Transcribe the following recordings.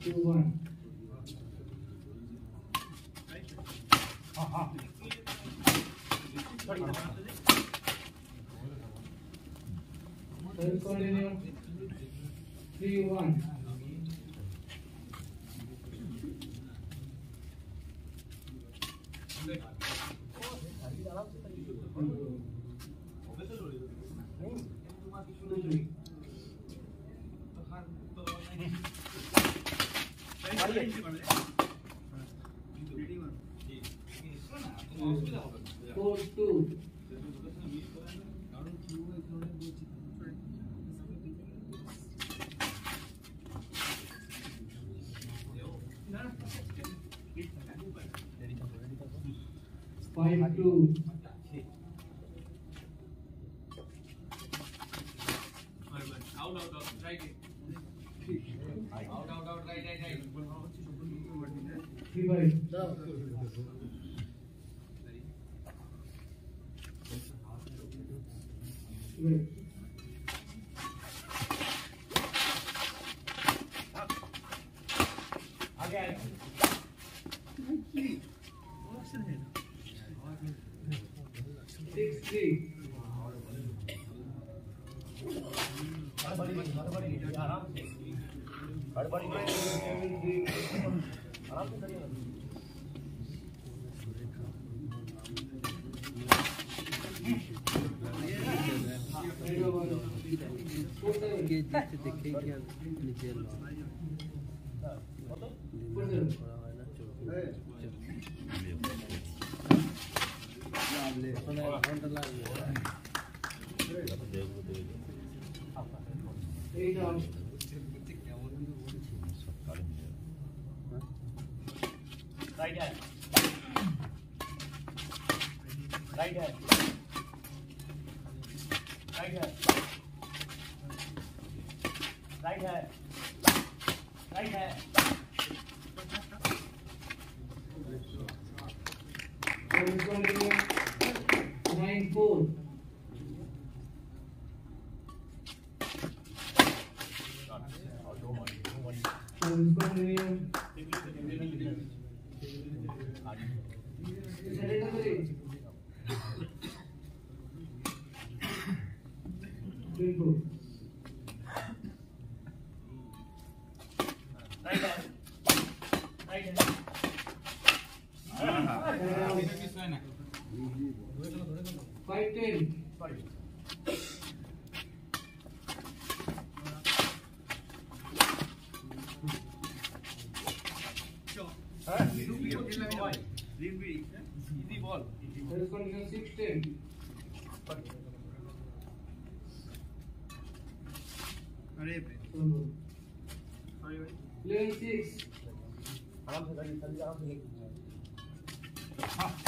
Two one. Continue. Three one. Two three. Four two. Five two. Out, out, out, right. Out, out, out, right, right, right. Three five. Six, six. बड़ी बड़ी बड़ी आराम से बड़ी बड़ी आराम से ये जैसे देखेंगे नीचे Right hand. Right hand. Right hand. Right है राइट है नाइन फोर Thank you. পারি ইজি বল কন্ডিশন 610 अरे सॉरी भाई प्लेन 6 आराम से गाड़ी चल जा आप लेके हां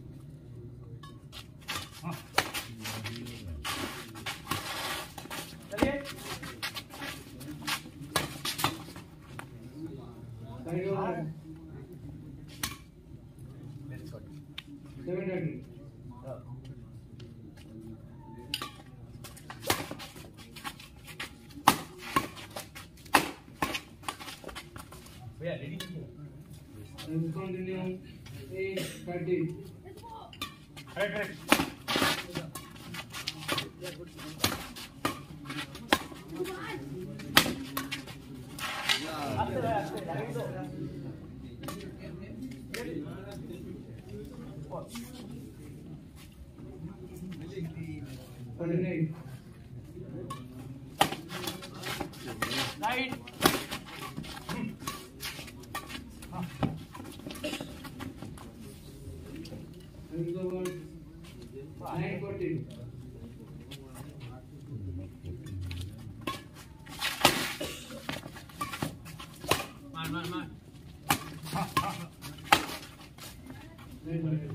Yeah, ready? And continue. Eight, thirty. Right, right. Yeah, good. Over nine fourteen.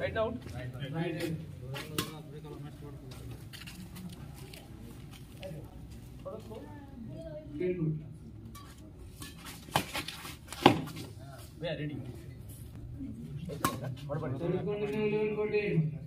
Right down. Right down. Right down. We are ready. What about it? I'll continue to 14.